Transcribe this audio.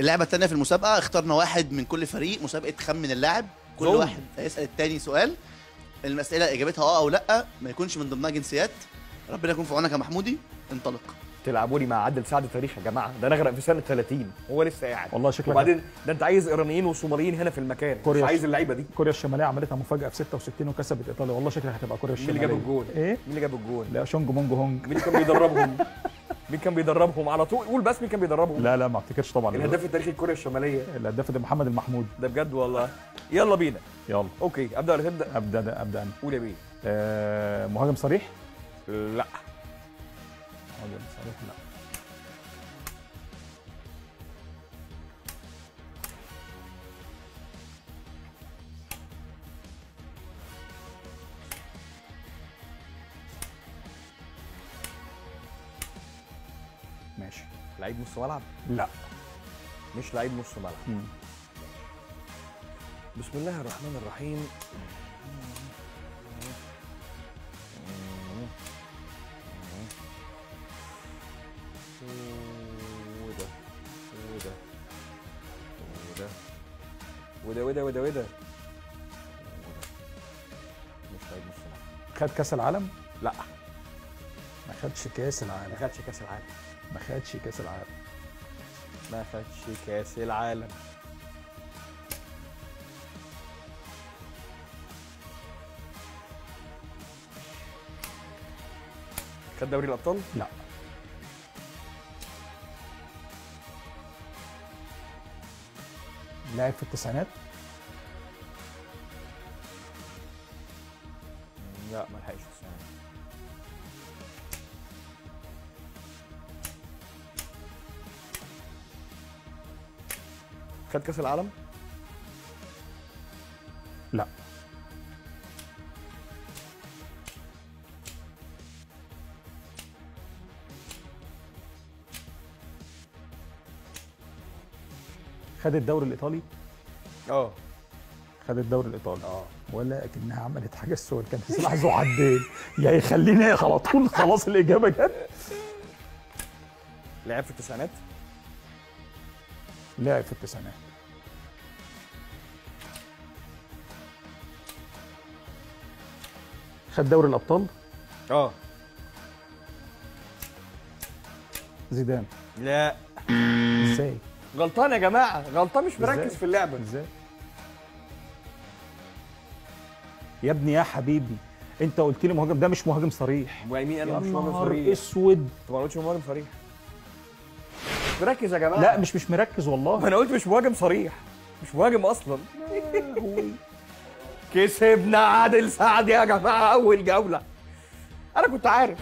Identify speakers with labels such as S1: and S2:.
S1: اللعبة الثانية في المسابقة اخترنا واحد من كل فريق مسابقة خمن اللاعب. كل
S2: زوم.
S1: واحد هيسأل التاني سؤال. المسألة إجابتها آه أو لأ ما يكونش من ضمنها جنسيات. ربنا يكون في عونك يا محمودي. انطلق.
S2: تلعبوا لي مع عادل سعد تاريخ يا جماعة. ده أنا اغرق في سنة 30 هو لسه قاعد.
S3: والله شكلك
S2: وبعدين ده أنت عايز إيرانيين وصوماليين هنا في المكان. مش
S3: كوريا.
S2: عايز اللعيبة دي.
S3: كوريا الشمالية عملتها مفاجأة في 66 وكسبت إيطاليا. والله شكلك هتبقى كوريا
S2: مين اللي
S3: الشمالية.
S2: جاب الجول
S3: إيه؟
S2: مين اللي جاب الجول
S3: لا شونج مونج هونج.
S2: مين اللي كان بيدربهم مين كان بيدربهم على طول؟ قول بس مين كان بيدربهم.
S3: لا لا ما افتكرش طبعا.
S2: الهداف التاريخي لكوريا الشمالية.
S3: الهداف ده محمد المحمود.
S2: ده بجد والله. يلا بينا.
S3: يلا.
S2: أوكي أبدأ ولا
S3: تبدأ؟ أبدأ أبدأ أنا.
S2: قول يا بيه.
S3: آه مهاجم صريح؟
S2: لا.
S3: مهاجم صريح لا.
S2: لعيب نص ملعب؟
S3: لا.
S2: مش لعيب نص ملعب.
S3: مم.
S2: بسم الله الرحمن الرحيم. وده وده وده وده وده وده وده. مش لعيب نص ملعب.
S3: خد كأس العالم؟
S2: لا.
S3: ما خدش كاس
S2: ما
S3: العالم
S2: خدش كاس العالم.
S3: ما خدش كاس العالم.
S2: ما خدش كاس العالم. خد دوري الأبطال؟
S3: لا. لعب في التسعينات؟
S2: لا ما لحقش السنة. خد كاس العالم؟
S3: لا. خد الدوري الإيطالي؟
S2: آه.
S3: خد الدوري الإيطالي.
S2: آه.
S3: ولكنها عملت حاجة السؤال كان سلاح ذو حدين. يا يخليني على طول خلاص الإجابة جت.
S2: لعب في التسعينات؟
S3: لعب في التسعينات. خد دوري الأبطال.
S2: آه.
S3: زيدان.
S2: لا.
S3: إزاي؟
S2: غلطان يا جماعة. غلطان مش مركز؟ في اللعبة.
S3: إزاي؟ يا ابني يا حبيبي أنت قلت لي مهاجم ده مش مهاجم صريح.
S2: ويمين
S3: يا
S2: أنا مش مهاجم صريح.
S3: أسود.
S2: طب أنا قلتش مهاجم صريح. مركز يا جماعة.
S3: لا مش مش مركز
S2: ما
S3: والله
S2: أنا قلت مش مهاجم صريح. مش مهاجم أصلا. كسبنا عادل سعد يا جماعة أول جولة. أنا كنت عارف.